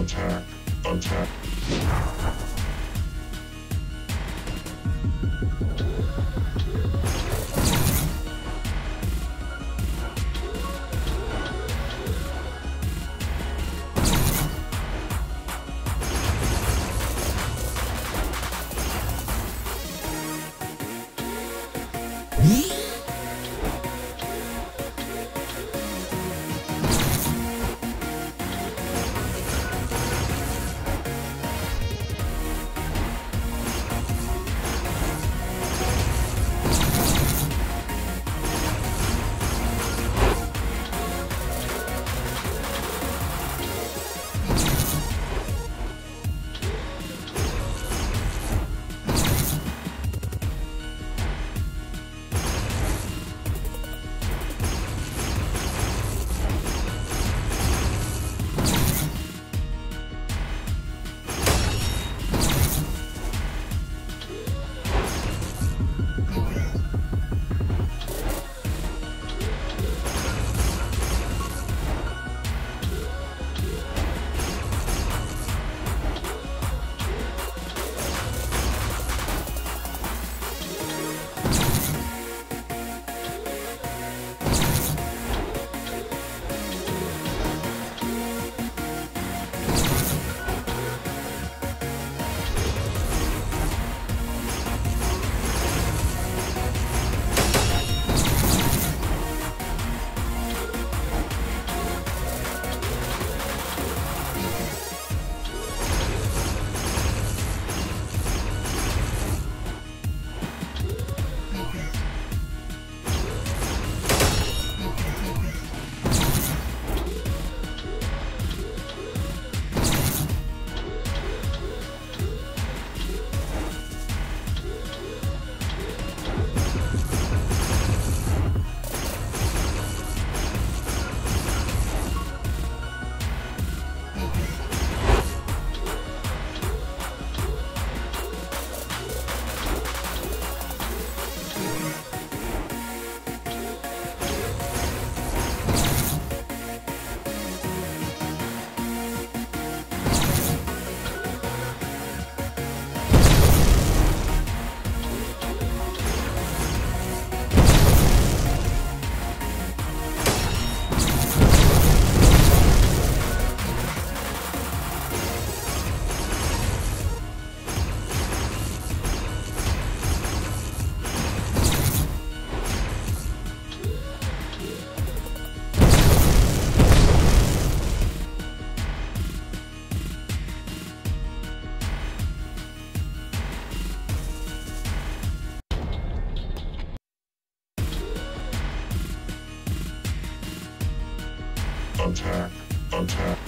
Attack. Attack. Attack. Attack.